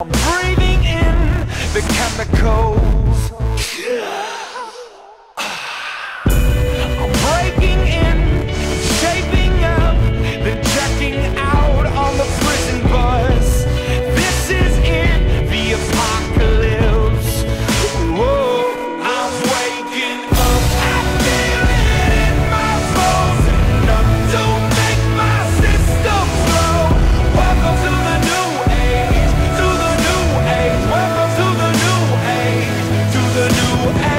breathing in the chemicals out.